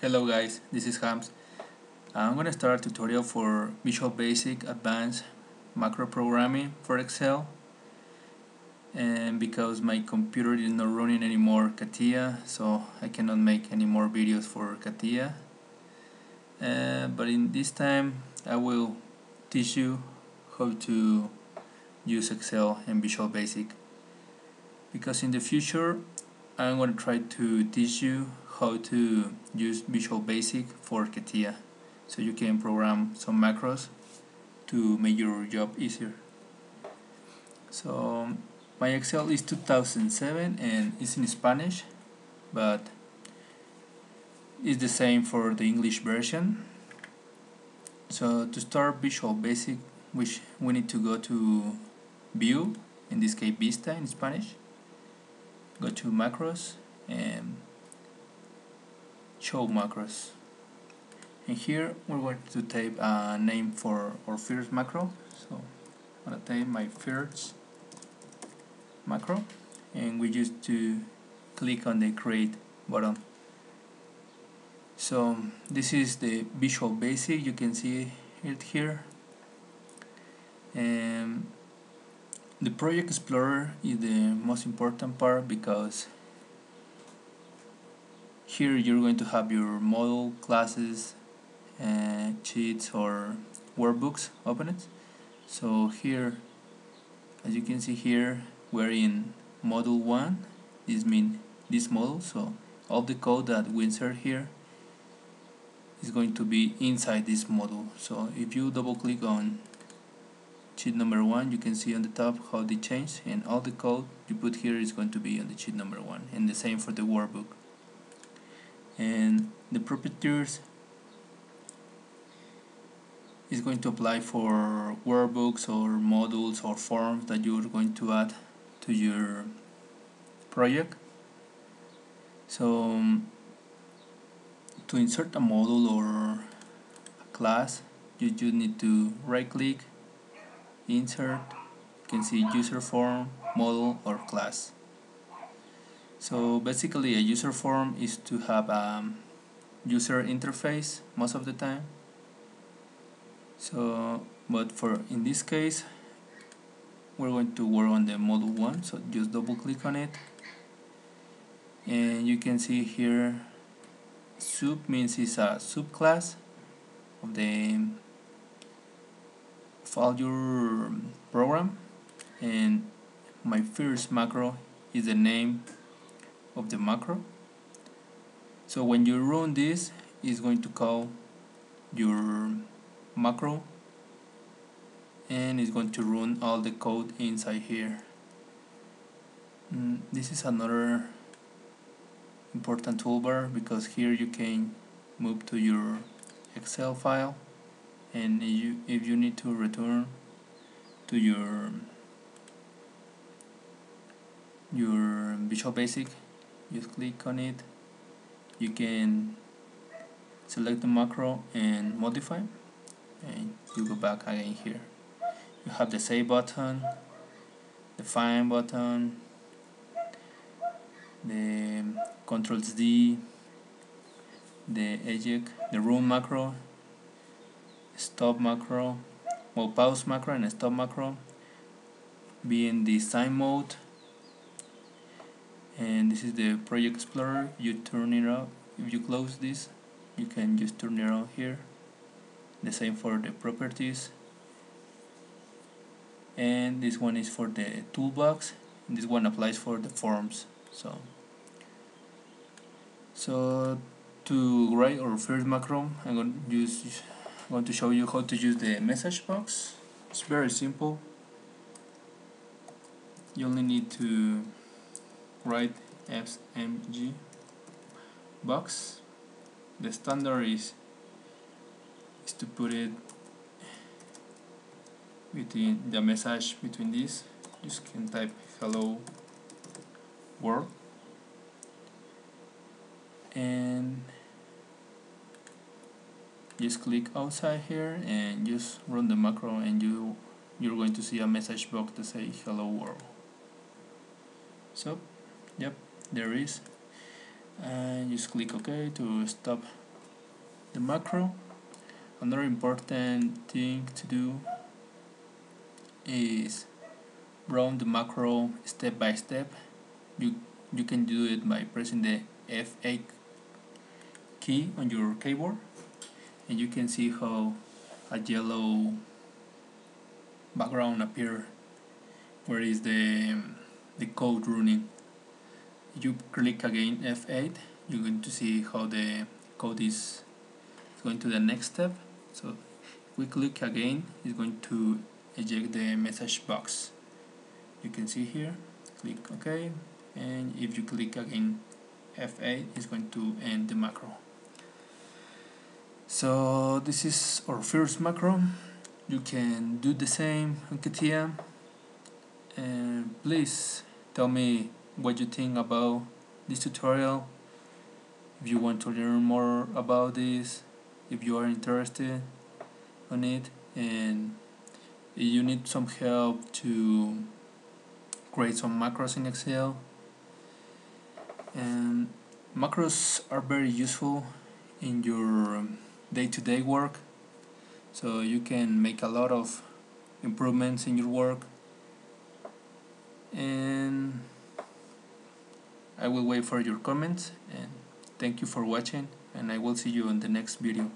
Hello guys, this is Hams. I'm going to start a tutorial for Visual Basic Advanced Macro Programming for Excel. And because my computer is not running anymore CATIA so I cannot make any more videos for CATIA uh, but in this time I will teach you how to use Excel and Visual Basic. Because in the future I'm going to try to teach you how to use Visual Basic for CATIA so you can program some macros to make your job easier. So my Excel is 2007 and it's in Spanish but it's the same for the English version. So to start Visual Basic which we need to go to View, in this case Vista in Spanish, go to Macros and show macros. And here we're going to type a name for our first macro. So I'm going to type my first macro. And we just to click on the create button. So this is the visual basic. You can see it here. And the project explorer is the most important part because here you're going to have your model classes uh, sheets or workbooks open it. So here as you can see here we're in model 1 this mean this model so all the code that we insert here is going to be inside this model so if you double click on sheet number 1 you can see on the top how they changed and all the code you put here is going to be on the sheet number 1 and the same for the workbook and the properties is going to apply for workbooks or modules or forms that you're going to add to your project. So um, to insert a module or a class you just need to right click insert you can see user form model or class so basically a user form is to have a user interface most of the time. So but for in this case we're going to work on the model 1 so just double click on it. And you can see here sub means it's a subclass of the file your program. And my first macro is the name of the macro. So when you run this it's going to call your macro and it's going to run all the code inside here. Mm, this is another important toolbar because here you can move to your Excel file and you, if you need to return to your your Visual Basic just click on it. You can select the macro and modify and you go back again here. You have the save button the find button the controls D the eject the run macro stop macro well pause macro and stop macro. Be in the sign mode and this is the project explorer. You turn it off if you close this you can just turn it on here. The same for the properties. And this one is for the toolbox. This one applies for the forms. So so to write our first macro I'm going to use I'm going to show you how to use the message box. It's very simple. You only need to write SMG box. The standard is is to put it between the message between this you can type hello world. And just click outside here and just run the macro and you you're going to see a message box to say hello world. So yep there is. And just click ok to stop the macro. Another important thing to do is run the macro step by step. You you can do it by pressing the F8 key on your keyboard. And you can see how a yellow background appear. Where is the the code running you click again F8 you're going to see how the code is going to the next step. So we click again it's going to eject the message box. You can see here click OK. And if you click again F8 it's going to end the macro. So this is our first macro. You can do the same on CATIA and please tell me what you think about this tutorial. If you want to learn more about this if you are interested on it and you need some help to create some macros in Excel. And macros are very useful in your day-to-day -day work. So you can make a lot of improvements in your work. And I will wait for your comments and thank you for watching and I will see you in the next video